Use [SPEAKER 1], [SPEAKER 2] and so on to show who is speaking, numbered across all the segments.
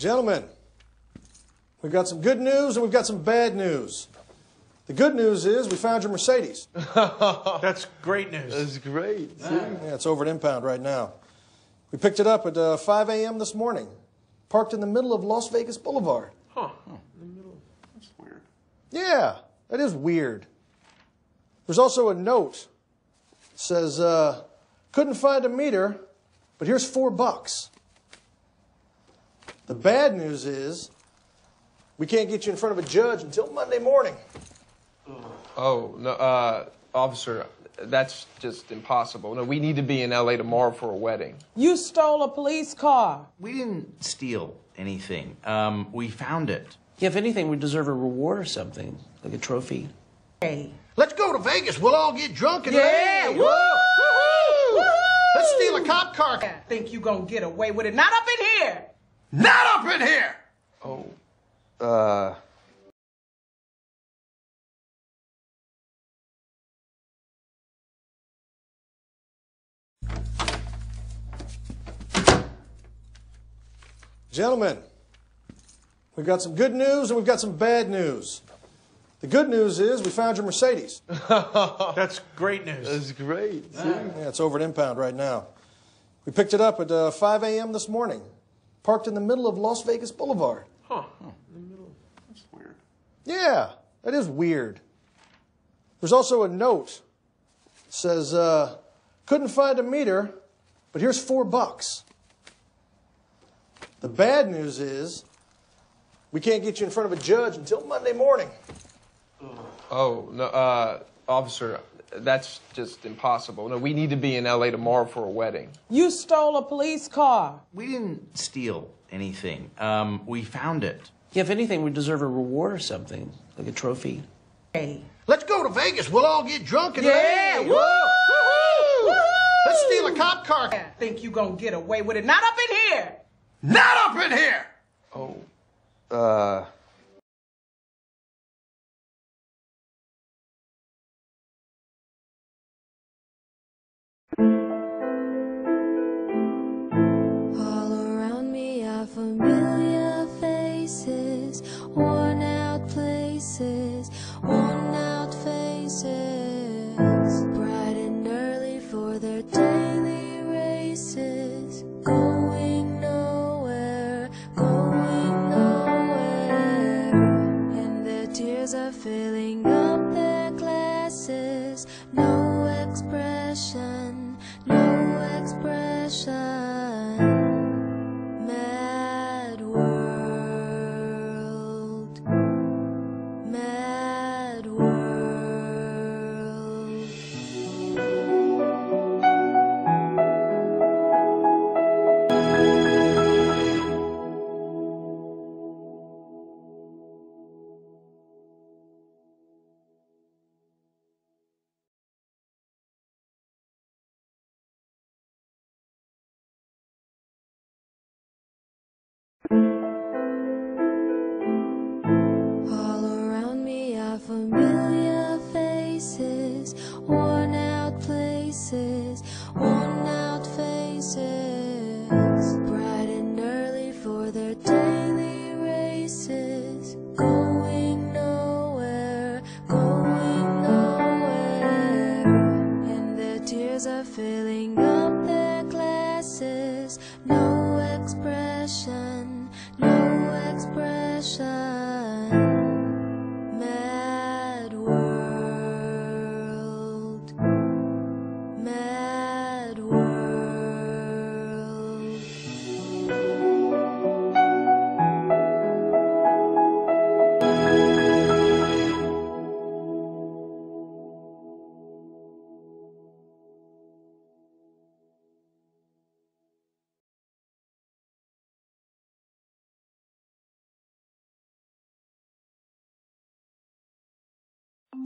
[SPEAKER 1] Gentlemen, we've got some good news and we've got some bad news. The good news is we found your Mercedes.
[SPEAKER 2] That's great news.
[SPEAKER 3] That's great.
[SPEAKER 1] Yeah, it's over at impound right now. We picked it up at uh, 5 a.m. this morning, parked in the middle of Las Vegas Boulevard.
[SPEAKER 2] Huh. In the middle. That's weird.
[SPEAKER 1] Yeah, that is weird. There's also a note. It says, uh, couldn't find a meter, but here's four bucks. The bad news is we can't get you in front of a judge until Monday morning.
[SPEAKER 3] Oh, no, uh, officer, that's just impossible. No, we need to be in LA tomorrow for a wedding.
[SPEAKER 4] You stole a police car.
[SPEAKER 5] We didn't steal anything. Um, we found it.
[SPEAKER 6] Yeah, if anything, we deserve a reward or something, like a trophy.
[SPEAKER 4] Hey.
[SPEAKER 7] Let's go to Vegas. We'll all get drunk and
[SPEAKER 4] Yeah,
[SPEAKER 7] hey,
[SPEAKER 4] woo! Woo-hoo!
[SPEAKER 7] Let's steal a cop car.
[SPEAKER 4] Think you gonna get away with it? Not up in here.
[SPEAKER 7] Not up in here.
[SPEAKER 3] Oh, uh.
[SPEAKER 1] Gentlemen, we've got some good news and we've got some bad news. The good news is we found your Mercedes.
[SPEAKER 2] That's great news.
[SPEAKER 3] That's great.
[SPEAKER 1] Yeah, it's over at impound right now. We picked it up at uh, 5 a.m. this morning, parked in the middle of Las Vegas Boulevard.
[SPEAKER 2] Huh. In the middle. That's weird.
[SPEAKER 1] Yeah, that is weird. There's also a note. It says, uh, couldn't find a meter, but here's four bucks. The bad news is we can't get you in front of a judge until Monday morning.
[SPEAKER 3] Oh, no, uh, officer, that's just impossible. No, we need to be in LA tomorrow for a wedding.
[SPEAKER 4] You stole a police car.
[SPEAKER 5] We didn't steal anything. Um, we found it.
[SPEAKER 6] Yeah, if anything, we deserve a reward or something, like a trophy.
[SPEAKER 4] Hey.
[SPEAKER 7] Let's go to Vegas. We'll all get drunk and
[SPEAKER 4] Yeah,
[SPEAKER 7] hey,
[SPEAKER 4] woo! Woo-hoo!
[SPEAKER 7] Let's steal a cop car.
[SPEAKER 4] I Think you gonna get away with it? Not up in here.
[SPEAKER 7] Not up in here.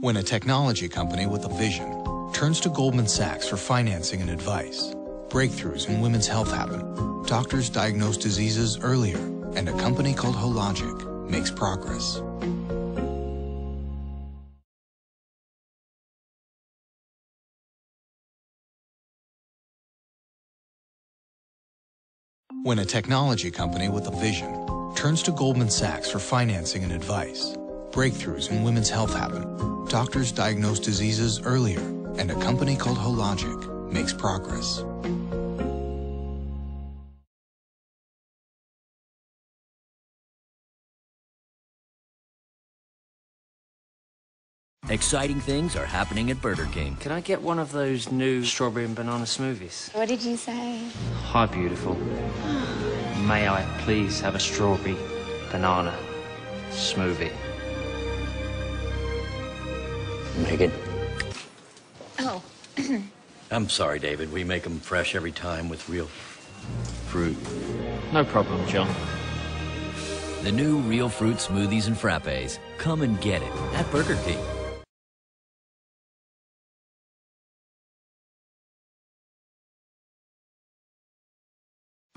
[SPEAKER 8] When a technology company with a vision turns to Goldman Sachs for financing and advice, breakthroughs in women's health happen. Doctors diagnose diseases earlier, and a company called Hologic makes progress. When a technology company with a vision turns to Goldman Sachs for financing and advice. Breakthroughs in women's health happen. Doctors diagnose diseases earlier, and a company called Hologic makes progress.
[SPEAKER 9] Exciting things are happening at Burger King.
[SPEAKER 6] Can I get one of those new strawberry and banana smoothies?
[SPEAKER 7] What did you say?
[SPEAKER 6] Hi, beautiful. May I please have a strawberry banana smoothie?
[SPEAKER 9] Megan.
[SPEAKER 7] Oh,
[SPEAKER 9] I'm sorry, David. We make them fresh every time with real fruit.
[SPEAKER 6] No problem, John.
[SPEAKER 9] The new real fruit smoothies and frappes. Come and get it at Burger King.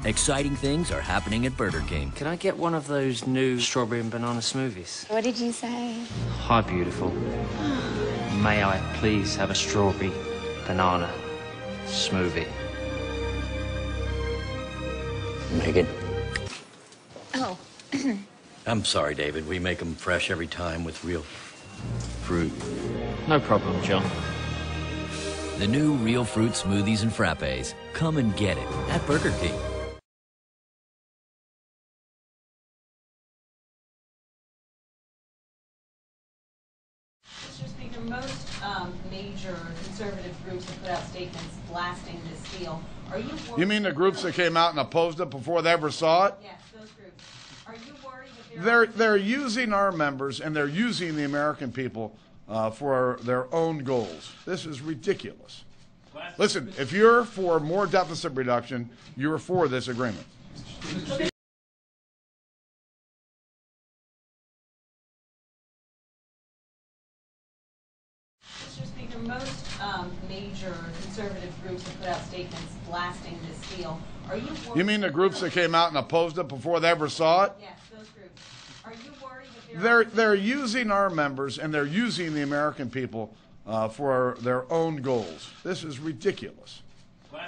[SPEAKER 9] Exciting things are happening at Burger King.
[SPEAKER 6] Can I get one of those new strawberry and banana smoothies?
[SPEAKER 7] what did you say?
[SPEAKER 6] Hi, beautiful. Oh. May I please have a strawberry banana smoothie?
[SPEAKER 9] Megan.
[SPEAKER 7] Oh,
[SPEAKER 9] I'm sorry, David. We make them fresh every time with real fruit.
[SPEAKER 6] No problem, John.
[SPEAKER 9] The new real fruit smoothies and frappes. Come and get it at Burger King.
[SPEAKER 10] Groups out statements blasting this deal. Are you worried?
[SPEAKER 11] You mean the groups that came out and opposed it before they ever saw it?
[SPEAKER 10] Yes, those groups. Are you worried that there
[SPEAKER 11] They're, they're using our members and they're using the American people uh, for their own goals. This is ridiculous. Listen, if you're for more deficit reduction, you're for this agreement.
[SPEAKER 10] Groups have put out statements blasting this deal. Are you?
[SPEAKER 11] You mean the groups that came out and opposed it before they ever saw it?
[SPEAKER 10] Yes, those groups. Are you worried that
[SPEAKER 11] They're, they're using our members and they're using the American people uh, for their own goals. This is ridiculous.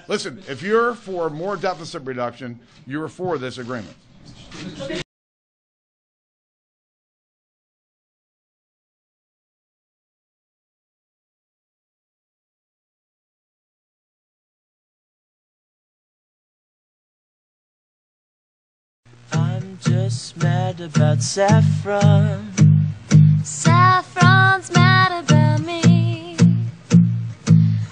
[SPEAKER 11] Listen, if you're for more deficit reduction, you're for this agreement.
[SPEAKER 12] Mad about saffron.
[SPEAKER 7] saffron's mad about me.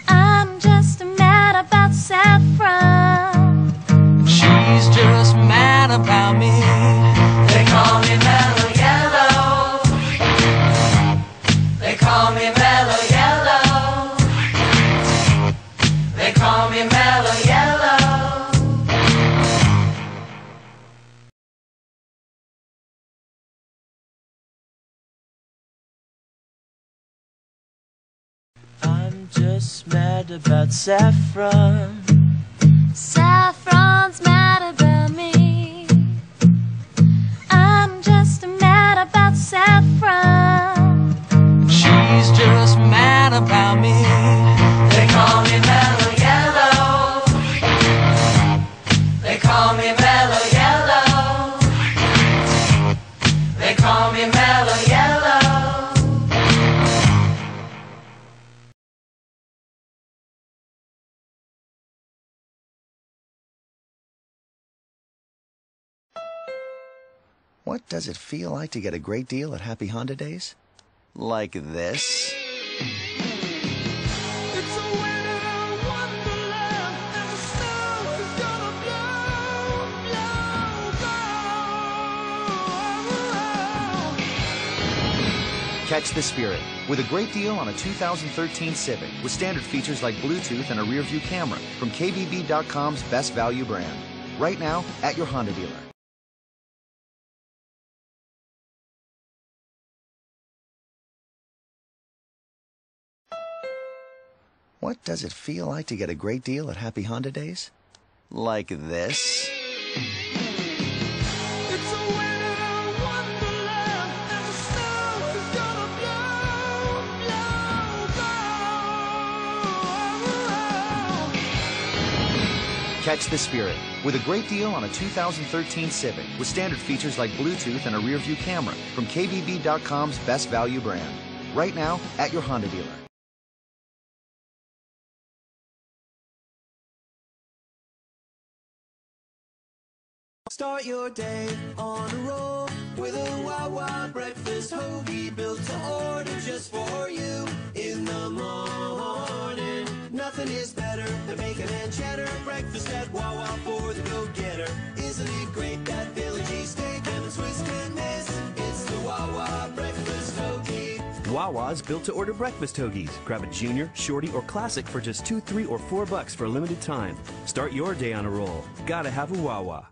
[SPEAKER 7] I'm just mad about saffron.
[SPEAKER 12] She's just mad about me. Just mad about saffron.
[SPEAKER 7] Saffron's
[SPEAKER 13] What does it feel like to get a great deal at Happy Honda Days? Like this? Catch the spirit with a great deal on a 2013 Civic with standard features like Bluetooth and a rear view camera from KBB.com's best value brand. Right now at your Honda dealer. What does it feel like to get a great deal at Happy Honda Days? Like this? Catch the spirit with a great deal on a 2013 Civic with standard features like Bluetooth and a rear view camera from KBB.com's best value brand. Right now at your Honda dealer.
[SPEAKER 14] Start your day on a roll with a Wawa breakfast hoagie built to order just for you in the morning. Nothing is better than bacon and cheddar breakfast at Wawa for the go-getter. Isn't it great that Philly cheesesteak and the Swiss can miss? It's the Wawa breakfast hoagie.
[SPEAKER 15] Wawa's built to order breakfast hoagies. Grab a junior, shorty, or classic for just two, three, or four bucks for a limited time. Start your day on a roll. Gotta have a Wawa.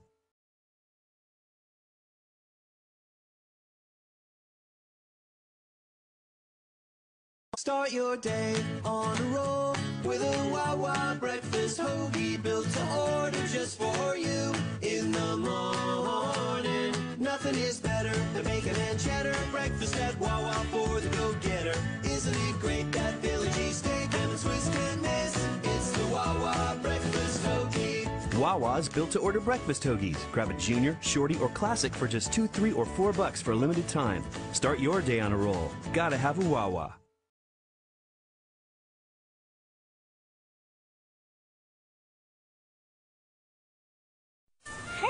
[SPEAKER 14] Start your day on a roll with a Wawa breakfast hoagie built to order just for you in the morning. Nothing is better than bacon and cheddar breakfast at Wawa for the go-getter. Isn't it great that Philly cheesesteak and Swiss can miss? It's the Wawa breakfast hoagie.
[SPEAKER 15] Wawa's built to order breakfast hoagies. Grab a junior, shorty, or classic for just two, three, or four bucks for a limited time. Start your day on a roll. Gotta have a Wawa.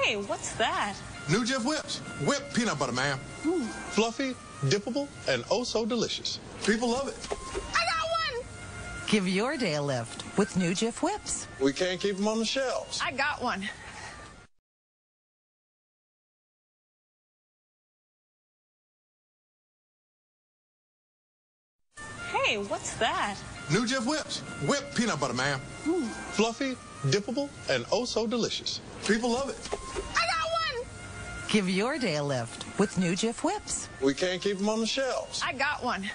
[SPEAKER 16] Hey, what's that?
[SPEAKER 17] New Jif Whips. Whipped peanut butter, ma'am. Fluffy, dippable, and oh so delicious. People love it. I got one!
[SPEAKER 18] Give your day a lift with new Jif Whips.
[SPEAKER 17] We can't keep them on the shelves.
[SPEAKER 16] I got one. Hey, what's that?
[SPEAKER 17] New Jif Whips. Whipped peanut butter, ma'am. Hmm. Fluffy, dippable, and oh so delicious. People love it. I got one!
[SPEAKER 18] Give your day a lift with new Jif Whips.
[SPEAKER 17] We can't keep them on the shelves.
[SPEAKER 16] I got one.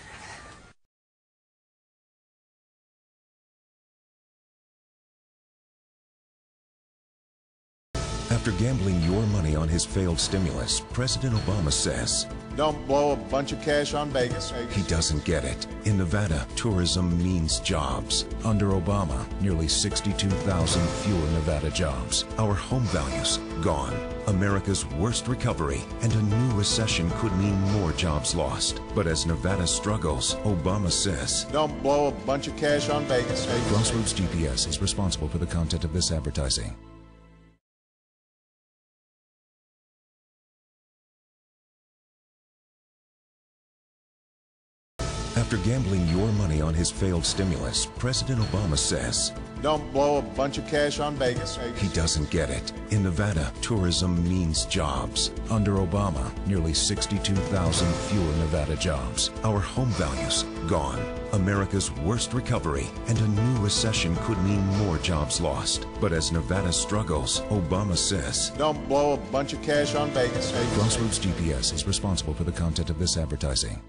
[SPEAKER 19] After gambling your money on his failed stimulus, President Obama says,
[SPEAKER 7] Don't blow a bunch of cash on Vegas.
[SPEAKER 19] He doesn't get it. In Nevada, tourism means jobs. Under Obama, nearly 62,000 fewer Nevada jobs. Our home values gone. America's worst recovery and a new recession could mean more jobs lost. But as Nevada struggles, Obama says,
[SPEAKER 7] Don't blow a bunch of cash on Vegas.
[SPEAKER 19] Crossroads GPS is responsible for the content of this advertising. Gambling your money on his failed stimulus, President Obama says,
[SPEAKER 7] Don't blow a bunch of cash on Vegas.
[SPEAKER 19] He doesn't get it. In Nevada, tourism means jobs. Under Obama, nearly 62,000 fewer Nevada jobs. Our home values gone. America's worst recovery and a new recession could mean more jobs lost. But as Nevada struggles, Obama says,
[SPEAKER 7] Don't blow a bunch of cash on Vegas.
[SPEAKER 19] Crossroads GPS is responsible for the content of this advertising.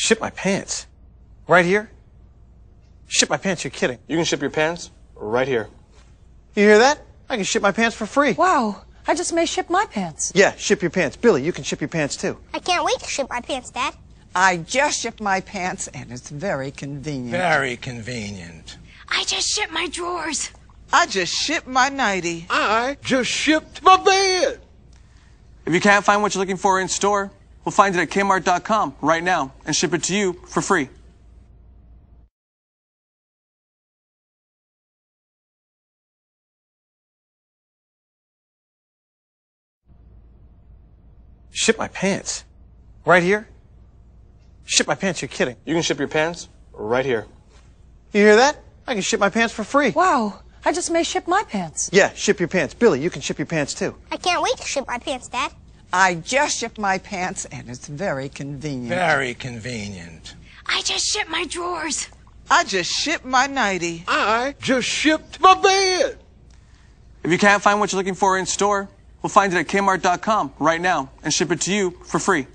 [SPEAKER 1] Ship my pants. Right here? Ship my pants, you're kidding.
[SPEAKER 20] You can ship your pants right here.
[SPEAKER 1] You hear that? I can ship my pants for free.
[SPEAKER 21] Wow, I just may ship my pants.
[SPEAKER 1] Yeah, ship your pants. Billy, you can ship your pants too.
[SPEAKER 22] I can't wait to ship my pants, Dad.
[SPEAKER 23] I just shipped my pants, and it's very convenient.
[SPEAKER 24] Very convenient.
[SPEAKER 22] I just shipped my drawers.
[SPEAKER 23] I just shipped my nightie.
[SPEAKER 2] I just shipped my bed.
[SPEAKER 20] If you can't find what you're looking for in store, we'll find it at kmart.com right now and ship it to you for free.
[SPEAKER 1] Ship my pants. Right here? Ship my pants, you're kidding.
[SPEAKER 20] You can ship your pants right here.
[SPEAKER 1] You hear that? I can ship my pants for free.
[SPEAKER 21] Wow, I just may ship my pants.
[SPEAKER 1] Yeah, ship your pants. Billy, you can ship your pants too.
[SPEAKER 22] I can't wait to ship my pants, Dad.
[SPEAKER 23] I just shipped my pants, and it's very convenient.
[SPEAKER 24] Very convenient.
[SPEAKER 22] I just shipped my drawers.
[SPEAKER 23] I just shipped my nightie.
[SPEAKER 2] I just shipped my bed.
[SPEAKER 20] If you can't find what you're looking for in store, we'll find it at kmart.com right now and ship it to you for free.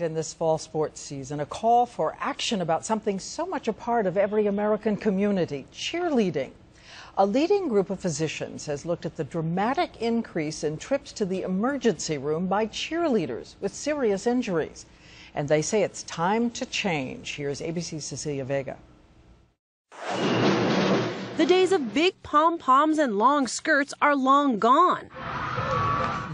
[SPEAKER 21] In this fall sports season, a call for action about something so much a part of every American community cheerleading. A leading group of physicians has looked at the dramatic increase in trips to the emergency room by cheerleaders with serious injuries. And they say it's time to change. Here's ABC's Cecilia Vega.
[SPEAKER 25] The days of big pom poms and long skirts are long gone.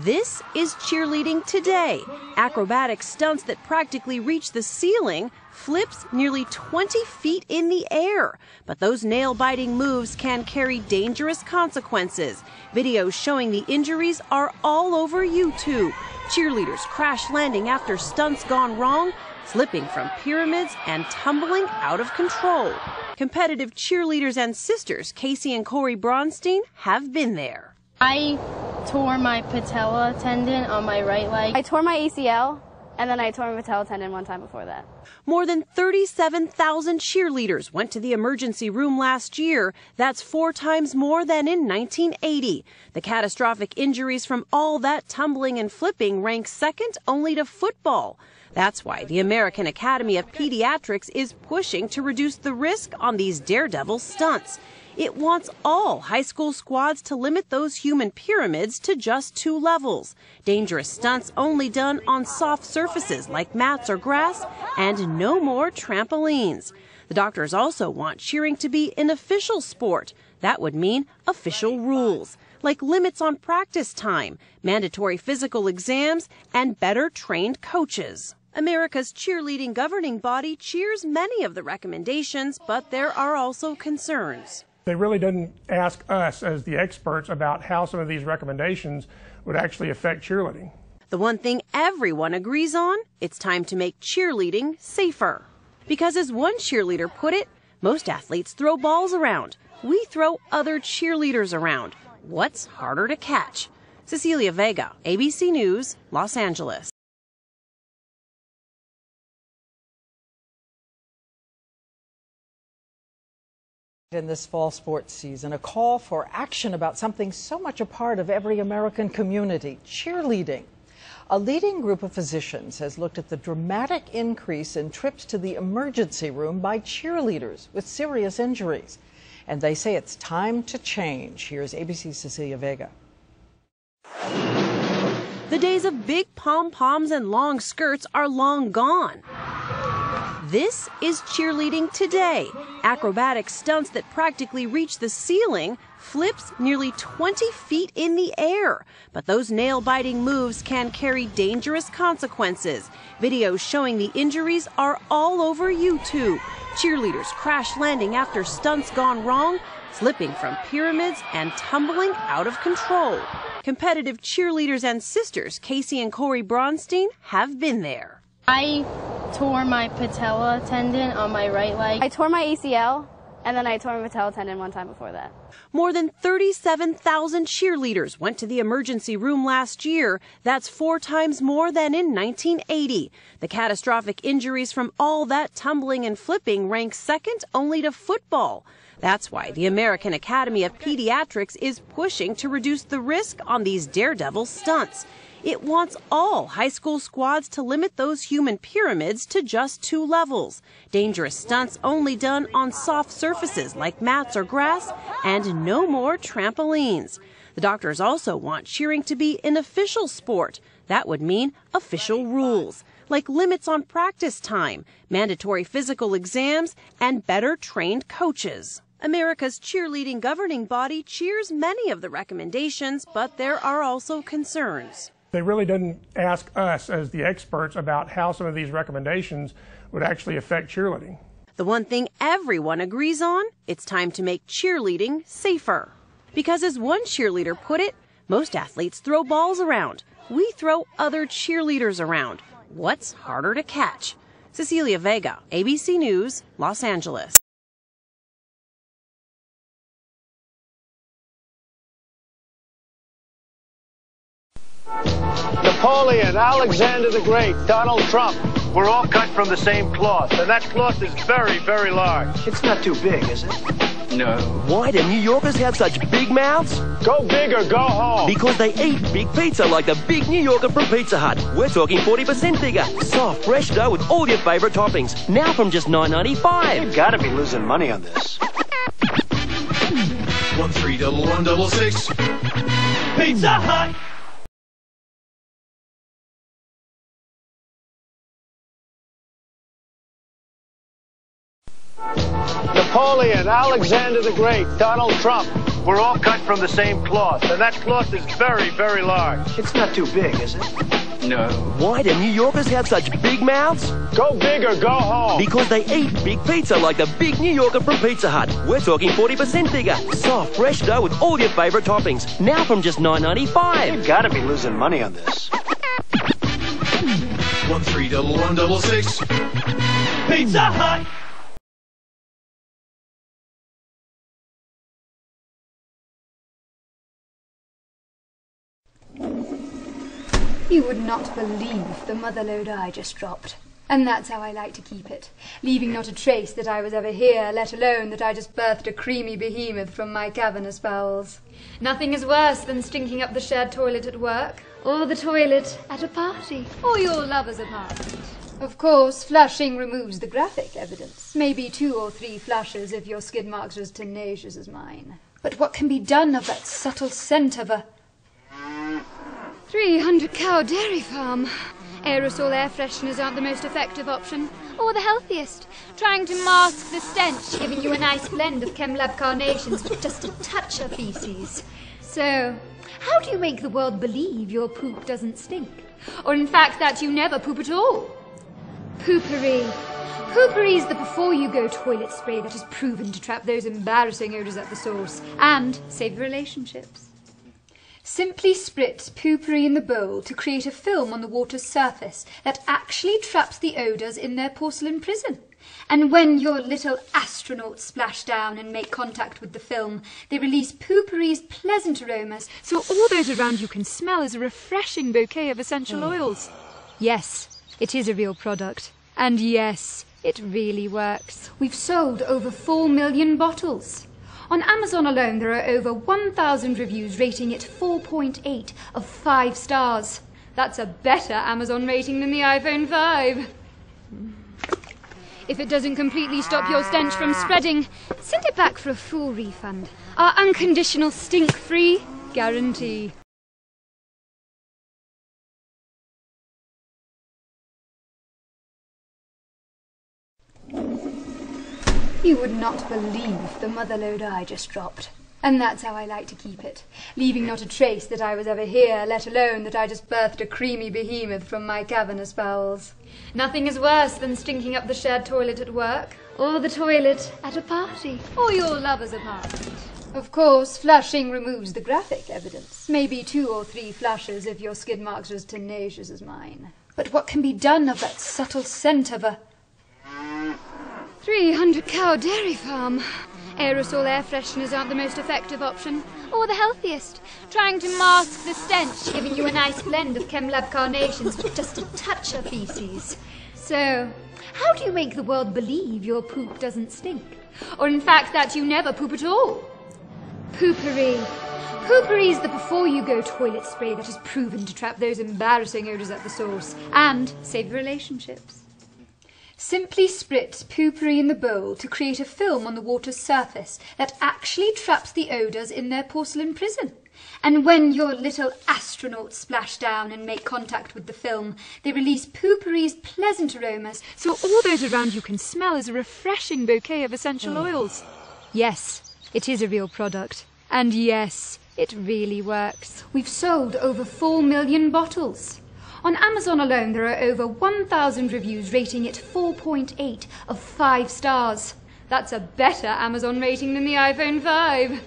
[SPEAKER 25] This is cheerleading today. Acrobatic stunts that practically reach the ceiling, flips nearly 20 feet in the air. But those nail biting moves can carry dangerous consequences. Videos showing the injuries are all over YouTube. Cheerleaders crash landing after stunts gone wrong, slipping from pyramids and tumbling out of control. Competitive cheerleaders and sisters Casey and Corey Bronstein have been there.
[SPEAKER 26] I tore my patella tendon on my right leg.
[SPEAKER 27] I tore my ACL and then I tore my patella tendon one time before that.
[SPEAKER 25] More than 37,000 cheerleaders went to the emergency room last year. That's four times more than in 1980. The catastrophic injuries from all that tumbling and flipping rank second only to football. That's why the American Academy of Pediatrics is pushing to reduce the risk on these daredevil stunts. It wants all high school squads to limit those human pyramids to just two levels. Dangerous stunts only done on soft surfaces like mats or grass, and no more trampolines. The doctors also want cheering to be an official sport. That would mean official rules, like limits on practice time, mandatory physical exams, and better trained coaches. America's cheerleading governing body cheers many of the recommendations, but there are also concerns.
[SPEAKER 28] They really didn't ask us as the experts about how some of these recommendations would actually affect cheerleading.
[SPEAKER 25] The one thing everyone agrees on, it's time to make cheerleading safer. Because as one cheerleader put it, most athletes throw balls around. We throw other cheerleaders around. What's harder to catch? Cecilia Vega, ABC News, Los Angeles.
[SPEAKER 21] In this fall sports season, a call for action about something so much a part of every American community cheerleading. A leading group of physicians has looked at the dramatic increase in trips to the emergency room by cheerleaders with serious injuries. And they say it's time to change. Here's ABC's Cecilia Vega.
[SPEAKER 25] The days of big pom poms and long skirts are long gone. This is cheerleading today. Acrobatic stunts that practically reach the ceiling, flips nearly 20 feet in the air. But those nail biting moves can carry dangerous consequences. Videos showing the injuries are all over YouTube. Cheerleaders crash landing after stunts gone wrong, slipping from pyramids and tumbling out of control. Competitive cheerleaders and sisters Casey and Corey Bronstein have been there.
[SPEAKER 26] I tore my patella tendon on my right leg.
[SPEAKER 27] I tore my ACL and then I tore my patella tendon one time before that.
[SPEAKER 25] More than 37,000 cheerleaders went to the emergency room last year. That's four times more than in 1980. The catastrophic injuries from all that tumbling and flipping rank second only to football. That's why the American Academy of Pediatrics is pushing to reduce the risk on these daredevil stunts. It wants all high school squads to limit those human pyramids to just two levels. Dangerous stunts only done on soft surfaces like mats or grass, and no more trampolines. The doctors also want cheering to be an official sport. That would mean official rules, like limits on practice time, mandatory physical exams, and better trained coaches. America's cheerleading governing body cheers many of the recommendations, but there are also concerns.
[SPEAKER 28] They really didn't ask us as the experts about how some of these recommendations would actually affect cheerleading.
[SPEAKER 25] The one thing everyone agrees on, it's time to make cheerleading safer. Because as one cheerleader put it, most athletes throw balls around. We throw other cheerleaders around. What's harder to catch? Cecilia Vega, ABC News, Los Angeles.
[SPEAKER 29] Napoleon, Alexander the Great, Donald Trump.
[SPEAKER 30] We're all cut from the same cloth, and that cloth is very, very large.
[SPEAKER 31] It's not too big, is it?
[SPEAKER 30] No.
[SPEAKER 32] Why do New Yorkers have such big mouths?
[SPEAKER 30] Go big or go home.
[SPEAKER 32] Because they eat big pizza like the big New Yorker from Pizza Hut. We're talking 40% bigger. Soft, fresh dough with all your favorite toppings. Now from just $9.95.
[SPEAKER 31] You've got to be losing money on this.
[SPEAKER 33] One three double one double six.
[SPEAKER 32] Pizza Hut.
[SPEAKER 30] Napoleon, Alexander the Great, Donald Trump. We're all cut from the same cloth, and that cloth is very, very large.
[SPEAKER 31] It's not too big, is it?
[SPEAKER 30] No.
[SPEAKER 32] Why do New Yorkers have such big mouths?
[SPEAKER 30] Go big or go home.
[SPEAKER 32] Because they eat big pizza like the big New Yorker from Pizza Hut. We're talking 40% bigger. Soft, fresh dough with all your favorite toppings. Now from just $9.95.
[SPEAKER 31] You've got to be losing money on this.
[SPEAKER 33] One three double one double six.
[SPEAKER 32] Pizza Hut.
[SPEAKER 29] You would not believe the mother load I just dropped. And that's how I like to keep it, leaving not a trace that I was ever here, let alone that I just birthed a creamy behemoth from my cavernous bowels. Nothing is worse than stinking up the shared toilet at work, or the toilet at a party, or your lover's apartment. Of course, flushing removes the graphic evidence. Maybe two or three flushes if your skid marks are as tenacious as mine. But what can be done of that subtle scent of a 300 cow dairy farm? Aerosol air fresheners aren't the most effective option, or the healthiest. Trying to mask the stench, giving you a nice blend of ChemLab carnations with just a touch of feces. So, how do you make the world believe your poop doesn't stink? Or in fact that you never poop at all? Poo-Pourri. Poo-Pourri is the before you go toilet spray that is proven to trap those embarrassing odours at the source and save relationships. Simply spritz Poo-Pourri in the bowl to create a film on the water's surface that actually traps the odours in their porcelain prison. And when your little astronauts splash down and make contact with the film, they release Poo-Pourri's pleasant aromas, so all those around you can smell as a refreshing bouquet of essential oh. oils. Yes, it is a real product. And yes, it really works. We've sold over 4 million bottles. On Amazon alone, there are over 1,000 reviews rating it 4.8 of 5 stars. That's a better Amazon rating than the iPhone 5. If it doesn't completely stop your stench from spreading, send it back for a full refund. Our unconditional stink free guarantee. You would not believe the mother load I just dropped. And that's how I like to keep it, leaving not a trace that I was ever here, let alone that I just birthed a creamy behemoth from my cavernous bowels. Nothing is worse than stinking up the shared toilet at work, or the toilet at a party, or your lover's apartment. Of course, flushing removes the graphic evidence. Maybe two or three flushes if your skid marks are as tenacious as mine. But what can be done of that subtle scent of a 300 cow dairy farm? Aerosol air fresheners aren't the most effective option, or the healthiest. Trying to mask the stench, giving you a nice blend of ChemLab carnations with just a touch of feces. So, how do you make the world believe your poop doesn't stink? Or in fact that you never poop at all? Poo-Pourri. Poo-Pourri is the before you go toilet spray that is proven to trap those embarrassing odours at the source and save relationships. Simply spritz Poo-Pourri in the bowl to create a film on the water's surface that actually traps the odours in their porcelain prison. And when your little astronauts splash down and make contact with the film, they release Poo-Pourri's pleasant aromas, so all those around you can smell as a refreshing bouquet of essential oh. oils. Yes, it is a real product. And yes, it really works. We've sold over 4 million bottles. On Amazon alone, there are over 1,000 reviews rating it 4.8 of 5 stars. That's a better Amazon rating than the iPhone 5.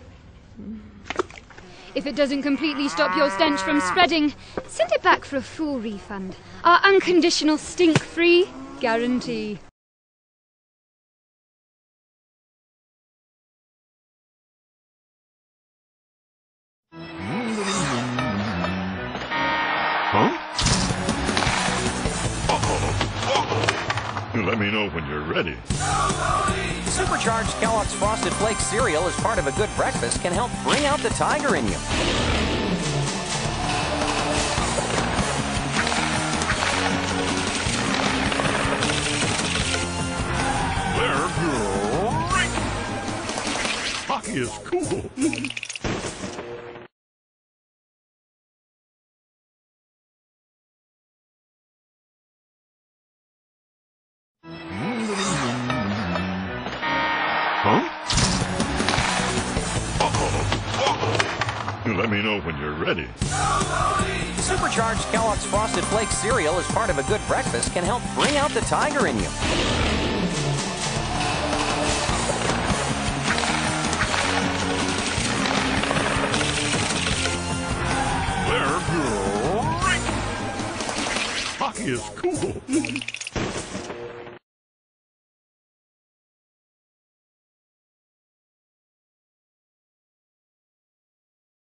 [SPEAKER 29] If it doesn't completely stop your stench from spreading, send it back for a full refund. Our unconditional stink free guarantee.
[SPEAKER 34] Me know when you're ready.
[SPEAKER 35] Supercharged Kellogg's Frosted Flakes cereal as part of a good breakfast can help bring out the tiger in you.
[SPEAKER 34] They're great. Hockey is cool.
[SPEAKER 35] part of a good breakfast can help bring out the tiger in you.
[SPEAKER 34] They're great. Hockey is cool.